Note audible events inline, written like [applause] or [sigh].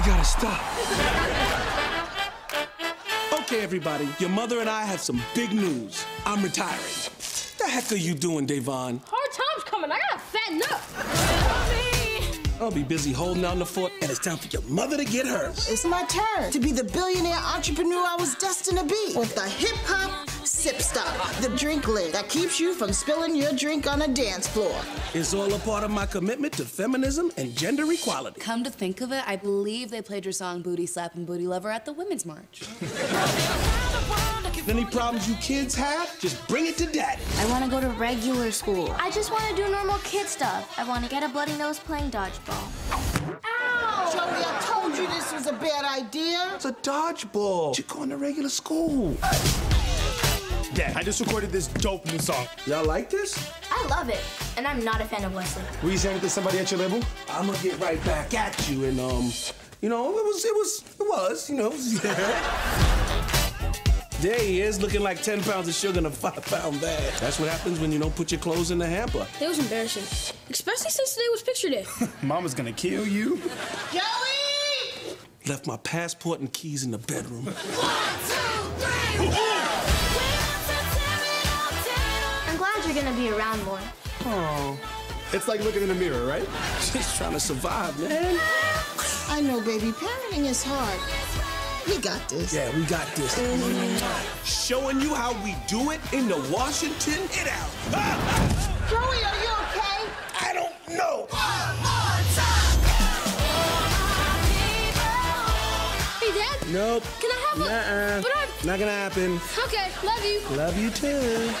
gotta stop. Okay, everybody, your mother and I have some big news. I'm retiring. What the heck are you doing, Davon? Hard times coming. I gotta fatten up. I'll be busy holding down the fort, and it's time for your mother to get hers. It's my turn to be the billionaire entrepreneur I was destined to be with the hip hop sip stop, the drink lid that keeps you from spilling your drink on a dance floor. It's all a part of my commitment to feminism and gender equality. Come to think of it, I believe they played your song Booty Slap and Booty Lover at the Women's March. Any problems you kids have, just bring it to daddy. I want to go to regular school. I just want to do normal kid stuff. I want to get a bloody nose playing dodgeball. Ow! Joey, I told you this was a bad idea. It's a dodgeball. You're going to regular school. Dad, I just recorded this dope new song. Y'all like this? I love it, and I'm not a fan of Wesley. Were you saying it to somebody at your label? I'm gonna get right back at you, and um, you know, it was, it was, it was, you know, [laughs] There he is, looking like 10 pounds of sugar in a five pound bag. That's what happens when you don't put your clothes in the hamper. It was embarrassing, especially since today was picture day. [laughs] Mama's gonna kill you. Joey! Left my passport and keys in the bedroom. Gonna be around more. Oh. It's like looking in the mirror, right? [laughs] She's trying to survive, man. I know, baby. Parenting is hard. We got this. Yeah, we got this. Showing you how we do it in the Washington Hit Out. [laughs] Joey, are you okay? I don't know. hey, Dad. Nope. Can I have a? Nuh-uh. But I'm. Not gonna happen. Okay, love you. Love you too.